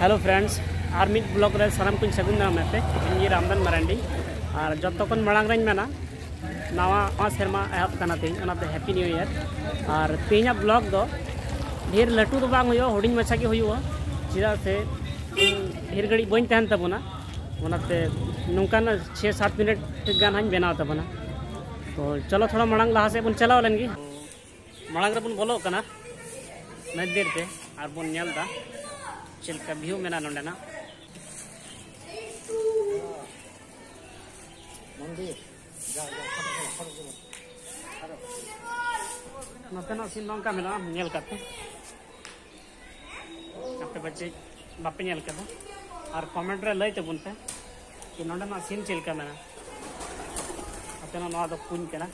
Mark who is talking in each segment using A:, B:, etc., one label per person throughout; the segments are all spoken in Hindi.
A: हेलो फ्रेंड्स आर मिड ब्लॉग रे साराम कुछ सगुन पे। ᱤᱧ रामदान मारांडी। और जतो खन मांग रही मेना नवा नवा सेरमा एहब कना तेज ओनाते हैप्पी न्यू ईयर और तेजा ब्लॉग दो, ढेर लटू बांग हुयो, हुडिंग मछा के हुयो। चिदा से ढेर घड़ी बइन तहन तबना नौकान छः सात मिनट गान हन बनाव तो चलो थोड़ा मांग लहा से बन चलाव लेनगी मांग रे बन बोलो कना नज़र पे और चलका व्यू मेना नोंडेना नोतेना सीन नौका मेना नेल करते अपने बच्चे बापे नेल करते और कमेंट रे लई तबुन पे कि नोंडेना सीन चलका मेना अपना केना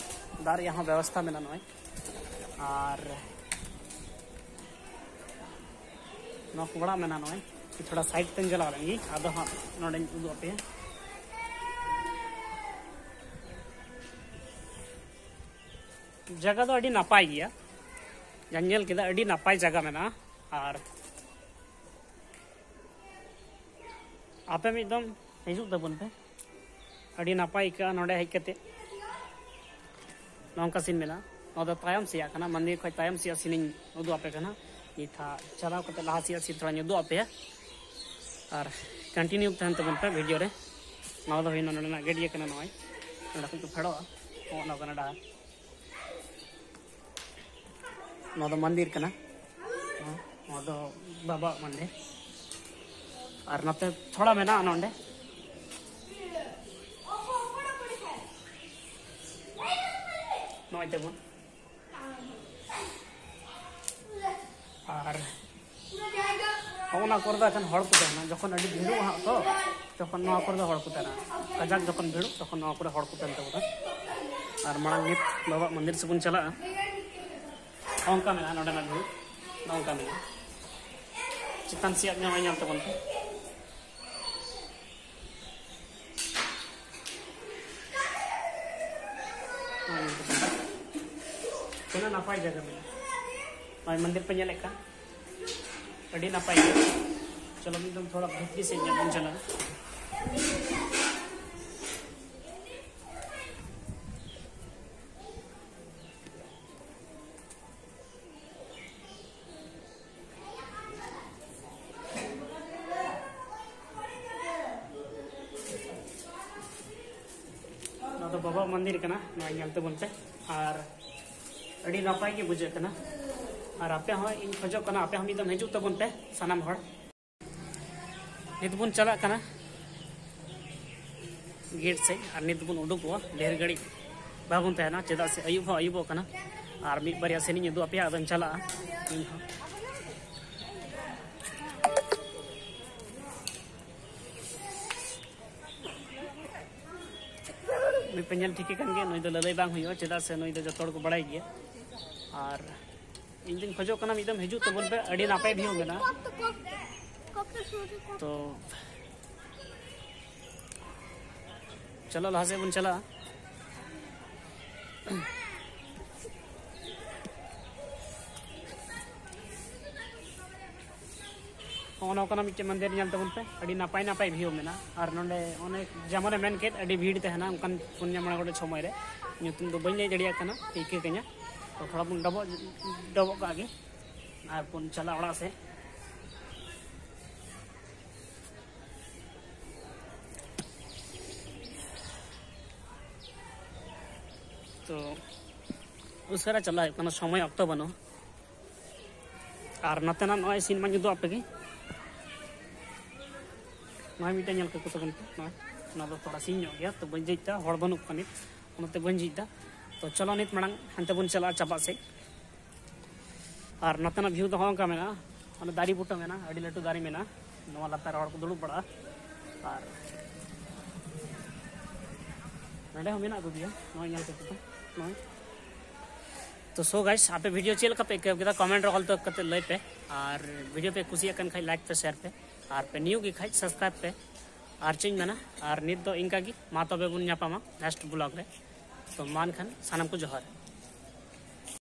A: दार यहाँ व्यवस्था मेना नौ मेना नोय कि थोड़ा साइड तन जला लेंगी। आदो हाँ नोडे उदू पे। जगह तो अड़ी नापाई गया जंगल के अड़ी नापाई जगह में और आपे में एकदम हिजुक तबन पे अड़ी नापाई का नौका सीन में तायम सिया मंदिर खय तायम सिया सीनिंग उदू आपे कना ये था चलाव कते लहा थोड़ा आपे और कंटिन्यू वीडियो रे। नौ ना गेडिया को फेड़ो नौ नौ मंदिर नौ दो बाबा मंदिर। और नते थोड़ा में ना আর ᱚᱱᱟ ᱠᱚᱨᱮ ᱫᱚ ᱮᱠᱷᱟᱱ ᱦᱚᱲ ᱠᱚ ᱛᱟᱦᱮᱱᱟ ᱡᱚᱠᱷᱚᱱ ᱟᱹᱰᱤ ᱵᱷᱤᱲᱚᱜᱼᱟ ᱦᱟᱸᱜ ᱛᱚ ᱛᱚᱠᱷᱚᱱ ᱱᱚᱣᱟ ᱠᱚᱨᱮ ᱫᱚ ᱦᱚᱲ ᱠᱚ ᱛᱟᱦᱮᱱᱟ ᱠᱟᱡᱟᱠ ᱡᱚᱠᱷᱚᱱ ᱵᱷᱤᱲᱚᱜ ᱛᱚᱠᱷᱚᱱ ᱱᱚᱣᱟ ᱠᱚᱨᱮ ᱦᱚᱲ ᱠᱚ ᱛᱟᱦᱮᱱ ᱛᱟᱵᱚᱱᱟ ᱟᱨ ᱢᱟᱲᱟᱝ ᱱᱤᱛ ᱵᱟᱵᱟᱜ ᱢᱚᱱᱫᱤᱨ ᱥᱮᱵᱚᱱ ᱪᱟᱞᱟᱜᱼᱟ ᱚᱱᱠᱟ ᱢᱮᱱᱟᱜᱼᱟ ᱱᱚᱰᱮᱱᱟᱜ ᱵᱷᱤᱲ ᱱᱚᱝᱠᱟ ᱢᱮᱱᱟᱜᱼᱟ ᱪᱮᱛᱟᱱ ᱥᱮᱭᱟᱜ ᱧᱟᱢᱟᱭ ᱧᱟᱢ ᱛᱟᱵᱚᱱ ᱯᱮ ᱛᱤᱱᱟᱹᱜ ᱱᱟᱯᱟᱭ ᱡᱟᱭᱜᱟ ᱢᱮᱱᱟᱜᱼᱟ ᱱᱚᱜᱼᱚᱭ ᱢᱚᱱᱫᱤᱨ ᱯᱮ ᱧᱮᱞᱮᱫ ᱠᱟᱱ चलो एकदम थोड़ा भीतरी से चला तो बाबा मंदिर कना नलते बनते और अड़ी नपाई के बुझे और आपे हाँ हम एकदम हजू तबन पे सानाम हर नित बन चला कना। गेट से, और नित बन उडुकवा ढेर घड़ी। हाँ मिद बारिया सेनी अदन चला। हाँ पेंजल ठीक को बड़ाई गया। और इंजिन खजना इदम हजू तब तो पे नापाय भी होंगे तो चलो लहा बन चला। मिट्टे मंदिर पे अभी नपाय नपाय भी होंगे और ने जमन मेन कहते भीड़ तेना पुण्य मड़े गोटे छमय बज दिए इकेकना तो थोड़ा बन डबो डबो का आगे। और पुन चला ओड़ा से। तो उसका चला है समय अक्त बनो। और नतेना नॉय सीन मा जुदो आपे नॉय मिटे नेल को तबन नॉय ना दो थोड़ा सीन गया तो बन जइता हड़ बनुक कनित ओनते बन जइता। तो चलो नित तो मांग हंते बन चला चपा से। और नतना व्यू दो का मेना मैं दारी बुटा मेना अभी लाटू दारी मेना ना लातार रड़ को दुड़ू पड़ा। और तो सो गाइस, आप वीडियो चल का पे के कमेंट रखल तो कते लय पे। और वीडियो पे खुशी अकन खाई लाइक पे शेयर पे। और पे न्यू की खाई सब्सक्राइब पे। और चीज़ मेना और नित दो तो इनका की तबे बुन न्यापामा नेक्स्ट ब्लॉग रे तो मान खान सानम को जोहर।